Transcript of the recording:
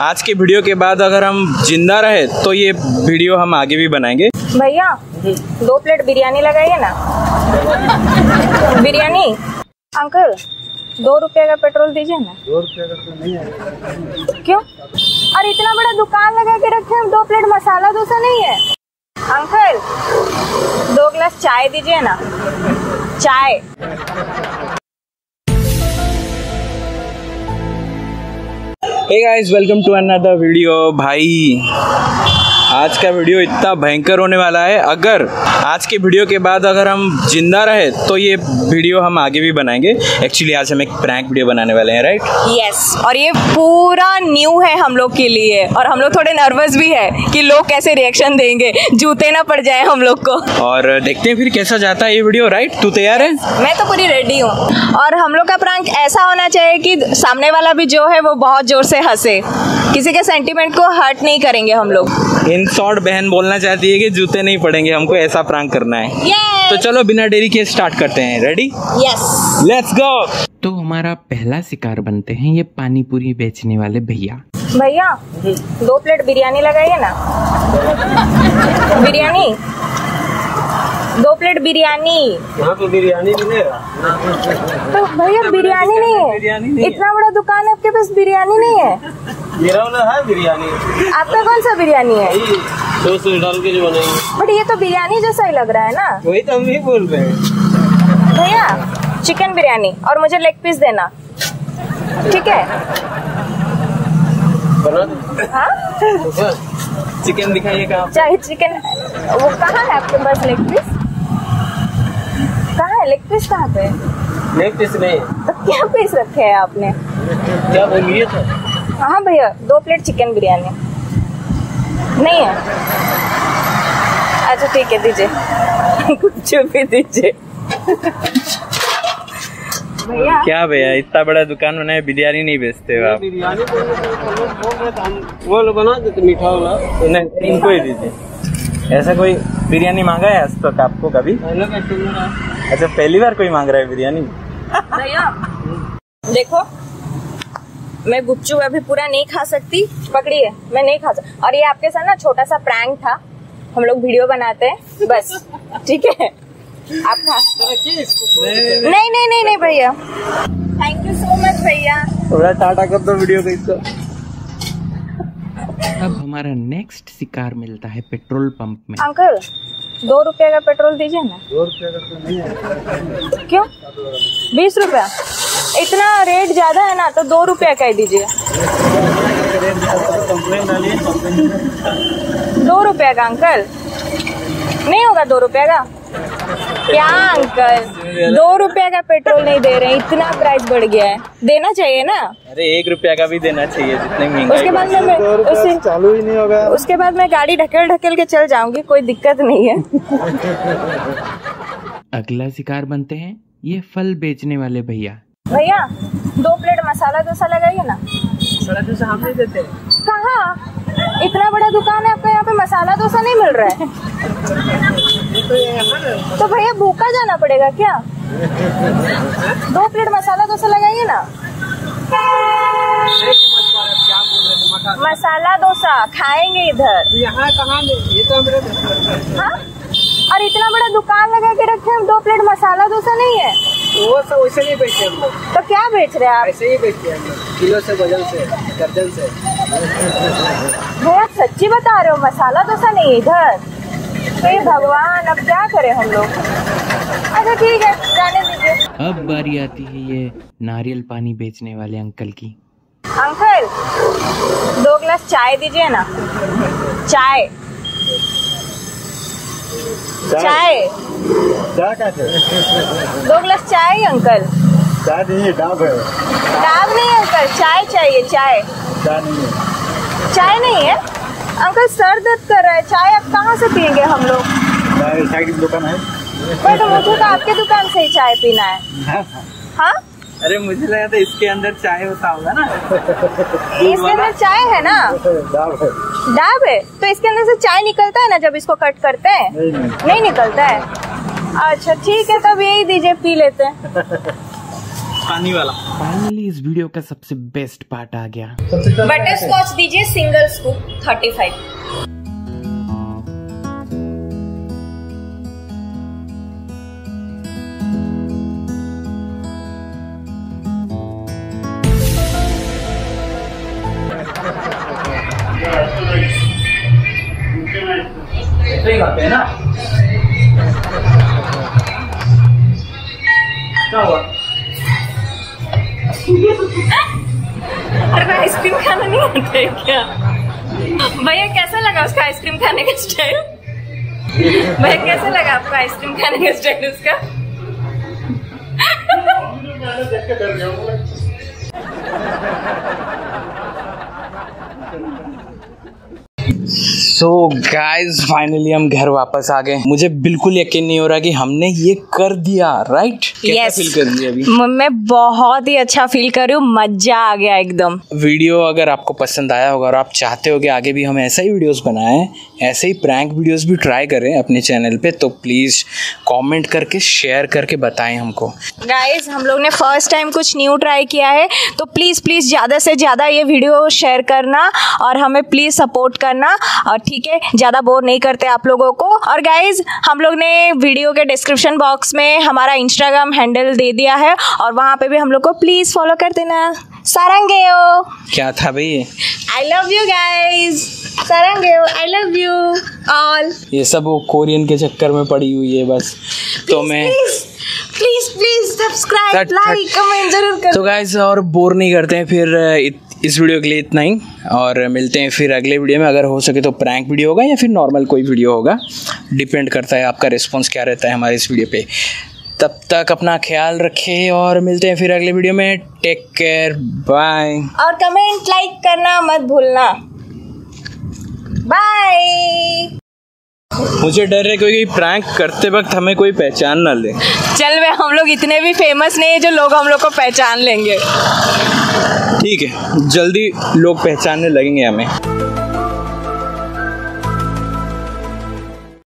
आज के वीडियो के बाद अगर हम ज़िंदा रहे तो ये वीडियो हम आगे भी बनाएँगे। भैया दो प्लेट बिरयानी लगाइए ना। बिरयानी? अंकल दो रुपए का पेट्रोल दीजिए ना। दो रुपये का तो नहीं है क्यों? और इतना बड़ा दुकान लगा के रखे हम दो प्लेट मसाला डोसा नहीं है। अंकल दो ग्लास चाय दीजिए ना। चाय। Guys welcome to another video भाई आज का वीडियो इतना भयंकर होने वाला है। अगर आज के वीडियो के बाद अगर हम ज़िंदा रहे तो ये वीडियो हम आगे भी बनाएँगे। एक्चुअली आज हम एक प्रैंक वीडियो बनाने वाले हैं राइट यस yes, और ये पूरा न्यू है हम लोग के लिए। और हम लोग थोड़े नर्वस भी है कि लोग कैसे रिएक्शन देंगे। जूते ना पड़ जाए हम लोग को। और देखते हैं फिर कैसा जाता है ये वीडियो राइट तू तैयार है? मैं तो पूरी रेडी हूँ। और हम लोग का प्रैंक ऐसा होना चाहिए कि सामने वाला भी जो है वो बहुत ज़ोर से हंसे। किसी के सेंटीमेंट को हर्ट नहीं करेंगे हम लोग। इन शॉर्ट बहन बोलना चाहती है कि जूते नहीं पड़ेंगे हमको ऐसा प्रांग करना है। तो चलो बिना देरी के स्टार्ट करते हैं। रेडी यस लेट्स गो तो हमारा पहला शिकार बनते हैं ये पानी पूरी बेचने वाले भैया। भैया दो प्लेट बिरयानी लगाइए ना। बिरयानी? दो प्लेट बिरयानी। यहाँ पे बिरयानी मिलेगा। तो भैया बिरयानी नहीं है। इतना बड़ा दुकान है आपके पास बिरयानी नहीं है। मेरा वाला है बिरयानी। आपका कौन सा बिरयानी है? दो सौ डाल के जो बनाएँगे बट ये तो बिरयानी जैसा ही लग रहा है ना। वही तो हम ही बोल रहे हैं। भैया चिकन बिरयानी और मुझे लेग पीस देना। ठीक है? हाँ? चिकन दिखाइए कहाँ चाहे चिकन वो कहाँ है आपके पास लेग पीस कहाँ है? लेग पीस कहाँ पे? है? नहीं पीस नहीं तो क्या पीस रखे हैं आपने? क्या बोलिए तो हाँ भैया दो प्लेट चिकन बिरयानी। नहीं है? अच्छा ठीक है दीजिए। कुछ भी दीजिए। भैया। क्या भैया इतना बड़ा दुकान बनाए बिरयानी नहीं बेचते हो आप? बिरयानी हम वो लोग बना देते मीठा वाला। नहीं इनको ही दीजिए ऐसा कोई बिरयानी मांगा है आज तक आपको कभी? अच्छा पहली बार कोई मांग रहा है बिरयानी? भैया देखो मैं गुपचुप अभी पूरा नहीं खा सकती पकड़ी है मैं नहीं खा सकती और ये आपके साथ ना छोटा सा प्रैंक था हम लोग वीडियो बनाते हैं बस ठीक है? आप खा नहीं नहीं नहीं नहीं भैया। थैंक यू सो मच भैया। थोड़ा टाटा कर दो वीडियो को इसको। अब हमारा नेक्स्ट शिकार मिलता है पेट्रोल पंप में। अंकल दो रुपये का पेट्रोल दीजिए ना। दो रुपये का तो नहीं आएगा क्यों? बीस रुपया। इतना रेट ज़्यादा है ना तो दो रुपया का ही दीजिए। दो रुपया का अंकल। नहीं होगा दो रुपया का? क्या अंकल? दो रुपया का पेट्रोल नहीं दे रहे हैं इतना प्राइस बढ़ गया है। देना चाहिए ना? अरे एक रुपया का भी देना चाहिए जितने महँगा उसके बाद में मैं उसे चालू ही नहीं होगा। उसके बाद मैं गाड़ी ढकेल ढकेल के चल जाऊँगी कोई दिक्कत नहीं है। अगला शिकार बनते हैं ये फल बेचने वाले भैया। भैया दो प्लेट मसाला डोसा लगाइए ना। सड़ा जैसे हम नहीं देते। कहाँ? इतना बड़ा दुकान है आपका यहाँ पे मसाला डोसा नहीं मिल रहा है। तो भैया भूखा जाना पड़ेगा क्या? दो प्लेट मसाला डोसा लगाइए ना। मसाला डोसा खाएँगे इधर। यहाँ कहाँ तो हाँ। और इतना बड़ा दुकान लगा के रखे हम दो प्लेट मसाला डोसा नहीं है? वो सब वैसे नहीं बेचते हम लोग। तो क्या बेच रहे हैं आप? ऐसे ही बेचते हैं किलो से वज़न से दर्जन से। भैया सच्ची बता रहे हो मसाला डोसा नहीं है इधर। हे भगवान अब क्या करें हम लोग? अच्छा ठीक है जाने दीजिए। अब बारी आती है ये नारियल पानी बेचने वाले अंकल की। अंकल दो गिलास चाय दीजिए ना। चाय। चाय। दो गिलास चाय अंकल। चाय नहीं है डाब है। डाब नहीं अंकल। चाय चाहिए चाय। चाय नहीं है। चाय नहीं है? अंकल सर दर्द कर रहा है। चाय अब कहाँ से पियेंगे हम लोग? की दुकान है। बट मुझे तो आपके दुकान से ही चाय पीना है। हाँ? अरे मुझे लगा था इसके अंदर चाय होता होगा ना। इसके अंदर चाय है ना? डाब है। डाब है? तो इसके अंदर से चाय निकलता है ना जब इसको कट करते हैं? नहीं नहीं। नहीं निकलता है? अच्छा ठीक है तब यही दीजिए पी लेते हैं। पानी वाला। फाइनली इस वीडियो का सबसे बेस्ट पार्ट आ गया। बटर स्कॉच दीजिए सिंगल स्कूप थर्टी फाइव खाते हैं ना? क्या हुआ? अरे आइसक्रीम खाना नहीं आता है क्या? भैया, कैसा लगा उसका आइसक्रीम खाने का स्टाइल? भैया, कैसा लगा आपका आइसक्रीम खाने का स्टाइल उसका? सो गाइस फाइनली हम घर वापस आ गए। मुझे बिल्कुल यकीन नहीं हो रहा कि हमने ये कर दिया राइट कैसा Yes. फील कर रही है अभी? म- मैं बहुत ही अच्छा फील कर रही हूँ मज़ा आ गया एकदम। वीडियो अगर आपको पसंद आया होगा और आप चाहते हो कि आगे भी हम ऐसा ही वीडियोस बनाएँ ऐसे ही प्रैंक वीडियोस भी ट्राई करें अपने चैनल पे तो प्लीज़ कमेंट करके शेयर करके बताएँ हमको। गाइस हम लोग ने फ़र्स्ट टाइम कुछ न्यू ट्राई किया है तो प्लीज़ प्लीज़ ज़्यादा से ज़्यादा ये वीडियो शेयर करना और हमें प्लीज़ सपोर्ट करना। और ठीक है ज़्यादा बोर नहीं करते आप लोगों को। और गाइस हम लोग ने वीडियो के डिस्क्रिप्शन बॉक्स में हमारा इंस्टाग्राम हैंडल दे दिया है। और वहाँ पे भी हम लोग को प्लीज़ फॉलो कर देना। सारंगेओ क्या था भाई आई लव यू गाइस सारंगेओ आई लव यू ऑल ये सब वो कोरियन के चक्कर में पड़ी हुई है बस। please, तो मैं please please subscribe like comment ज़रूर कर। तो गाइस और बोर नहीं करते हैं फिर इत, इस वीडियो के लिए इतना ही, और मिलते हैं फिर अगले वीडियो में। अगर हो सके तो प्रैंक वीडियो होगा या फिर नॉर्मल कोई वीडियो होगा। डिपेंड करता है आपका रिस्पॉन्स क्या रहता है हमारे इस वीडियो पे। तब तक अपना ख्याल रखें और मिलते हैं फिर अगले वीडियो में। टेक केयर बाय और कमेंट लाइक करना मत भूलना। बाय मुझे डर है क्योंकि प्रैंक करते वक्त हमें कोई पहचान ना ले। चल वे हम लोग इतने भी फ़ेमस नहीं है जो लोग हम लोग को पहचान लेंगे। ठीक है जल्दी लोग पहचानने लगेंगे हमें।